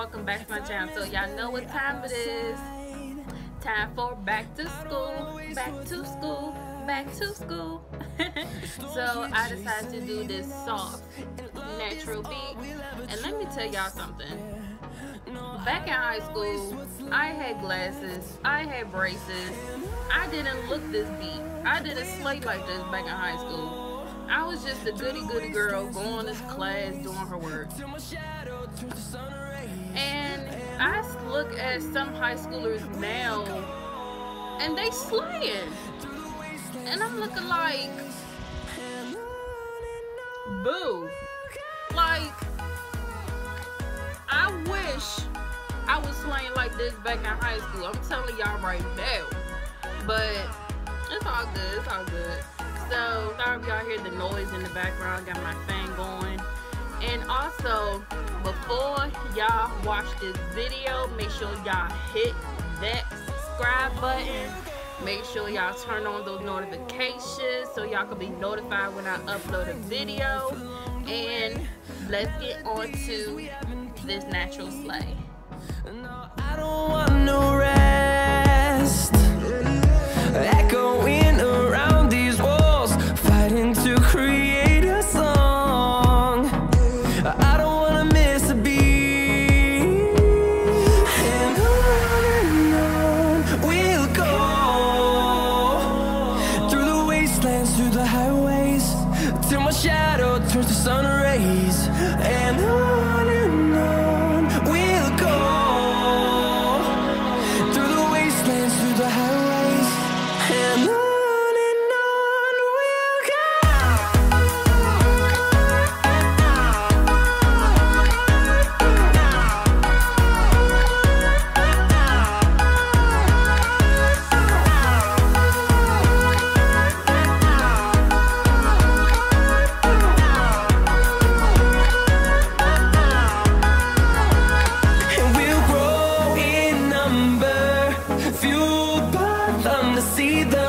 welcome back to my channel. So y'all know what time it is. Time for back to school, back to school, back to school. so I decided to do this soft, natural beat. And let me tell y'all something. Back in high school, I had glasses, I had braces. I didn't look this beat. I didn't slay like this back in high school. I was just a goody goody girl going to class doing her work. I look at some high schoolers now and they slaying. And I'm looking like boo. Like I wish I was slaying like this back in high school. I'm telling y'all right now. But it's all good. It's all good. So sorry if y'all hear the noise in the background. Got my fan going. And also, before y'all watch this video, make sure y'all hit that subscribe button. Make sure y'all turn on those notifications so y'all can be notified when I upload a video. And let's get on to this natural slay. and see the